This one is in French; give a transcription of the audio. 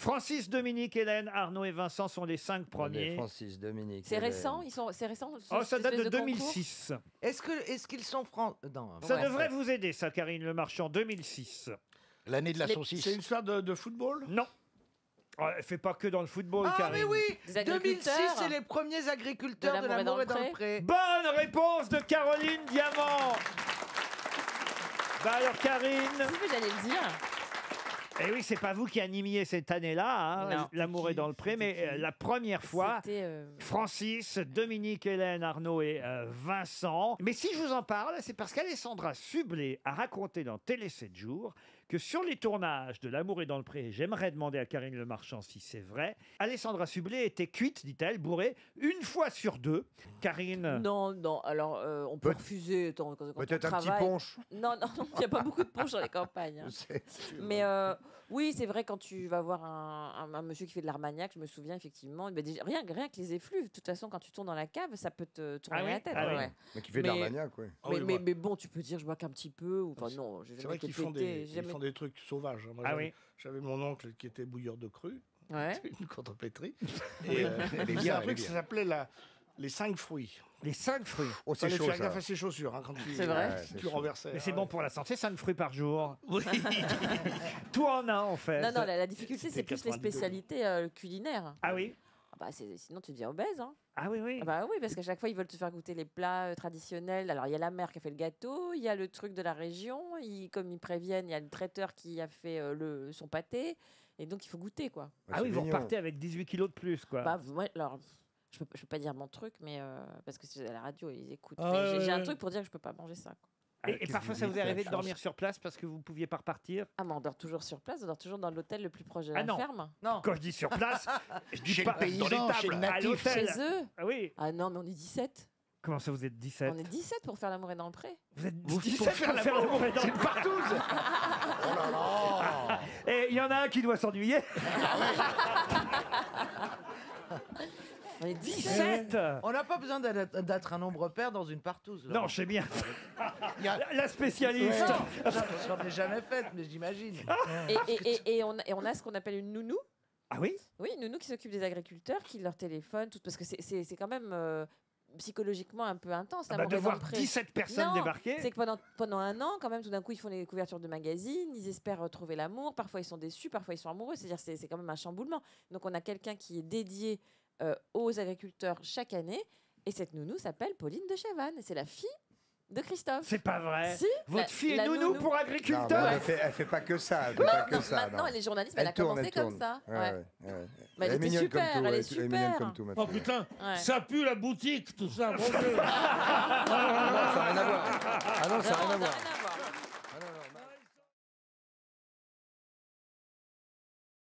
Francis, Dominique, Hélène, Arnaud et Vincent sont les cinq premiers. Francis, Dominique. C'est récent Ils sont, c'est récent ce- Oh, ça cette date de espèce concours 2006. Est-ce que est-ce qu'ils sont francs Non. Ça ouais. devrait vous aider, ça, Karine Le Marchand, 2006. L'année de la Les- saucisse. C'est une histoire de, de football? Non. Oh, elle fait pas que dans le football, Ah Karine. mais oui Des 2006, agriculteurs. c'est les premiers agriculteurs De l'amour l'amour et dans le pré. Bonne réponse de Caroline Diamant. Bah alors, Karine. Mais j'allais le dire. Eh oui, c'est pas vous qui animiez cette année-là, hein, Non. L'amour est dans le pré, mais euh, la première fois, C'était, euh, Francis, Dominique, Hélène, Arnaud et euh, Vincent. Mais si je vous en parle, c'est parce qu'Alessandra Sublet a raconté dans Télé 7 jours que sur les tournages de L'amour est dans le pré, et j'aimerais demander à Karine Le Marchand si c'est vrai, Alessandra Sublet était cuite, dit-elle, bourrée, une fois sur deux. Karine Non, non, alors euh, on peut refuser. quand- quand on Peut-être un petit travaille- punch. Non, non, non, il n'y a pas beaucoup de punch dans les campagnes. hein. C'est- Mais euh, oui, c'est vrai, quand tu vas voir un, un- un monsieur qui fait de l'armagnac, je me souviens effectivement, mais déjà, rien, rien que les effluves, de toute façon, quand tu tournes dans la cave, ça peut te tourner Ah oui la tête. Ah ouais, oui. ouais. Mais qui fait de l'armagnac, oui. Ah mais, oui, mais, bon, tu peux dire, je bois qu'un petit peu, ou enfin non, j'ai C'est vrai été qu'ils font, pété, des, j'ai ils jamais- font des trucs sauvages. hein. Moi, Ah j'avais- oui. J'avais mon oncle qui était bouilleur de cru, Ouais. une contrepétrie. Et euh, elle est il y bien, a un truc qui s'appelait la- les cinq fruits. Les cinq fruits. Oh, c'est chaud, gaffe à ses chaussures hein, quand tu, C'est vrai Ouais, tu c'est renversais. Mais c'est Ah bon ouais. pour la santé, cinq fruits par jour. Oui. Tout en un, en fait. Non, non, la, la difficulté, C'était c'est plus les 92. spécialités euh, culinaires. Ah oui bah, c'est- sinon, tu deviens obèse. Hein. Ah oui, oui. Ah bah oui, parce qu'à chaque fois, ils veulent te faire goûter les plats euh, traditionnels. Alors, il y a la mère qui a fait le gâteau, il y a le truc de la région, il- comme ils préviennent, il y a le traiteur qui a fait euh, le, son pâté. Et donc, il faut goûter, quoi. Ah oui, vous mignon. repartez avec 18 kilos de plus, quoi. Bah, moi, alors, je peux, je peux pas dire mon truc, mais euh, parce que c'est à la radio, ils écoutent. Ah Mais ouais, j'ai- J'ai un ouais. truc pour dire que je peux pas manger ça. quoi. Et, et parfois, ça vous est arrivé de dormir sur place parce que vous pouviez pas repartir? Ah, mais on dort toujours sur place, on dort toujours dans l'hôtel le plus proche de Ah la non. ferme. Non. Quand je dis sur place, je dis Chez pas le paysan, dans les chez le tables, à natif. l'hôtel. Chez eux Ah oui. Ah non, mais on est 17. Comment ça, vous êtes 17 On est 17 pour faire l'amour et dans le pré. Vous êtes Vous- 17 pour faire faire l'amour. et dans le Et il y en a un qui doit s'ennuyer. On est 17 17 On n'a pas besoin d'être d'être un nombre pair dans une partouze. Non, je sais bien. Il y a- La- La spécialiste. Non, j'en- ai jamais fait, mais j'imagine. et, et, et, et on, a- et on a ce qu'on appelle une nounou. Ah oui? Oui, une nounou qui s'occupe des agriculteurs, qui leur téléphone, tout, parce que c'est- c'est c'est quand même euh, psychologiquement un peu intense. Ah bah, l'amour De voir le pré. 17 personnes Non, débarquer. C'est que pendant, pendant un an, quand même, tout d'un coup, ils font des couvertures de magazines, ils espèrent retrouver l'amour, parfois ils sont déçus, parfois ils sont amoureux, c'est-à-dire c'est c'est quand même un chamboulement. Donc on a quelqu'un qui est dédié euh, aux agriculteurs chaque année. Et cette nounou s'appelle Pauline de Chavannes. C'est la fille de Christophe. C'est pas vrai. Si, Votre fille est nounou, pour agriculteur. elle, fait, fait pas que ça. Elle fait pas que ça. Maintenant, non. elle est journaliste, mais elle, a tourne, commencé comme ça. Elle était comme tout, elle est mignonne comme tout maintenant. Oh putain, ça pue la boutique, tout ça. non, ça n'a rien à voir. Ah non, ça n'a rien à voir.